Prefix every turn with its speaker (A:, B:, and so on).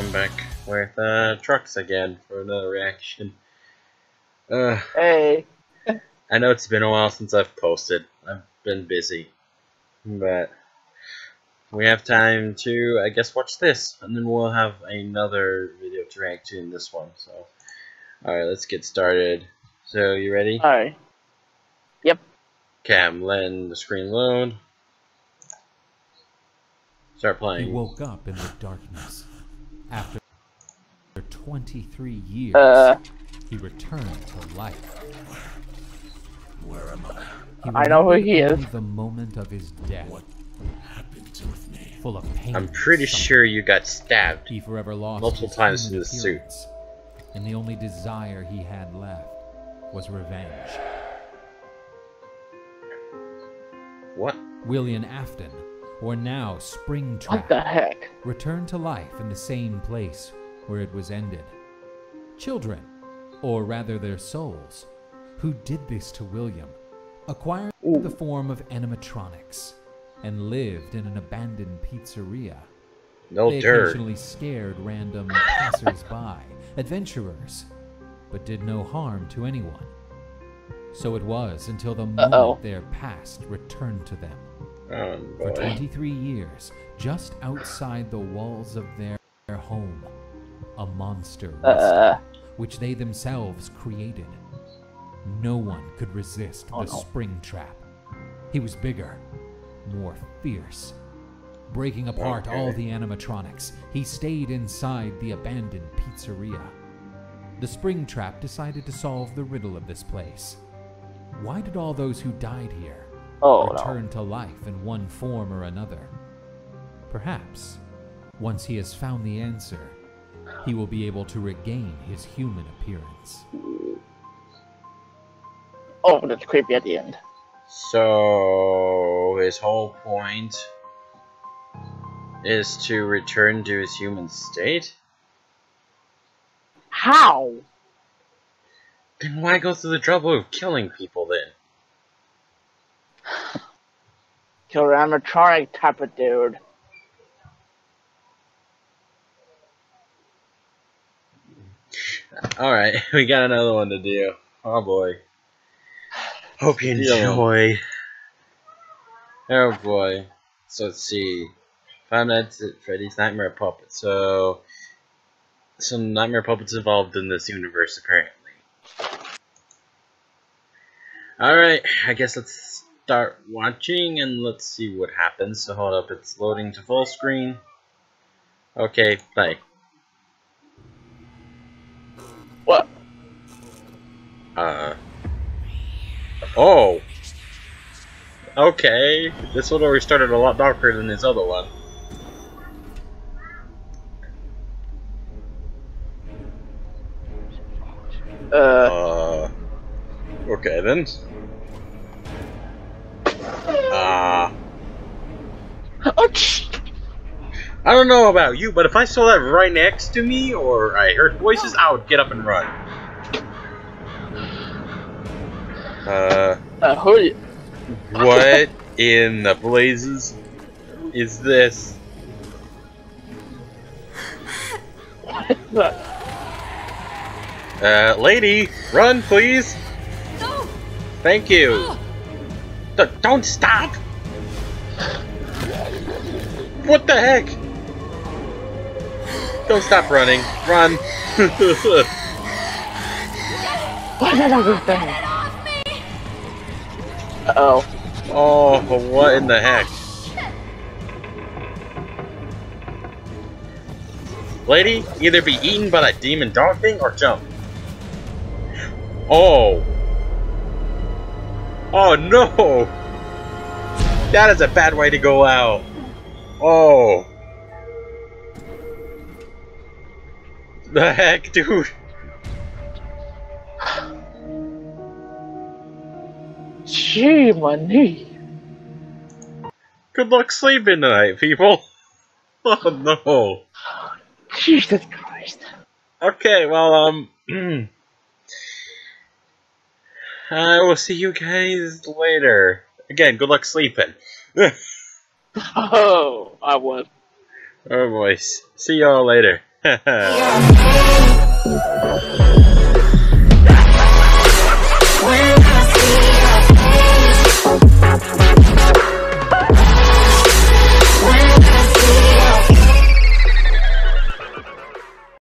A: I'm back with uh, trucks again for another reaction. Uh,
B: Hey.
A: I know it's been a while since I've posted. I've been busy, but we have time to, I guess, watch this, and then we'll have another video to react to in this one. So, all right, let's get started. So, you ready?
B: Alright.
A: Okay, I'm letting the screen load. Start playing.
C: He
A: playing.
C: woke up in the darkness. After 23 years,
B: Uh,
C: he returned to life.
D: Where am I?
C: He
B: I know who he is.
C: the moment of his death,
D: What happened with me?
C: full of pain.
A: I'm pretty sure you got stabbed.
C: he forever lost
A: multiple times
C: human
A: in the suit.
C: and the only desire he had left was revenge.
A: What?
C: William Afton, or now Springtrap,
B: what the heck?
C: returned to life in the same place where it was ended. Children, or rather their souls, who did this to William, acquired
B: Ooh.
C: the form of animatronics and lived in an abandoned pizzeria.
A: No
C: they
A: dirt.
C: occasionally scared random passers-by, adventurers, but did no harm to anyone. So it was until the moment
B: Uh-oh.
C: their past returned to them.
A: Oh
C: For 23 years, just outside the walls of their, their home, a monster
B: Uh,
C: rested, which they themselves created. No one could resist
B: Oh,
C: the
B: no.
C: Springtrap. He was bigger, more fierce. Breaking apart all the animatronics, he stayed inside the abandoned pizzeria. The Springtrap decided to solve the riddle of this place. Why did all those who died here
B: oh no.
C: return to life in one form or another. Perhaps, once he has found the answer, he will be able to regain his human appearance.
B: Oh, that's creepy at the end.
A: So his whole point is to return to his human state.
B: How?
A: Then why go through the trouble of killing people then?
B: Killer animatronic type of dude.
A: Alright, we got another one to do. Oh boy. Hope you enjoy. Oh boy. So let's see. Five Nights at Freddy's Nightmare Puppet. So, some Nightmare Puppets involved in this universe apparently. Alright, I guess let's start watching and let's see what happens. So hold up, it's loading to full screen. Okay, play.
B: What?
A: Uh. Oh. Okay. This one already started a lot darker than his other one.
B: Uh,
A: Uh. Okay then. I don't know about you, but if I saw that right next to me or I heard voices, I would get up and run. Uh.
B: uh, who? y-
A: What in the blazes is this?
B: What is that?
A: Uh, lady, run, please.
E: No!
A: Thank you. D- don't stop. What the heck? Don't stop running. Run.
B: What is that other thing?
E: Get off!
B: Uh oh.
A: oh, what in the heck? Lady, either be eaten by that demon dog thing or jump. Oh. Oh no! That is a bad way to go out. Oh. The heck, dude?
B: Gee, my knee.
A: Good luck sleeping tonight, people. Oh no.
B: Jesus Christ.
A: Okay, well, um, I will see you guys later. Again, good luck sleeping.
B: Oh, I won.
A: oh boys. see y'all later. Yeah.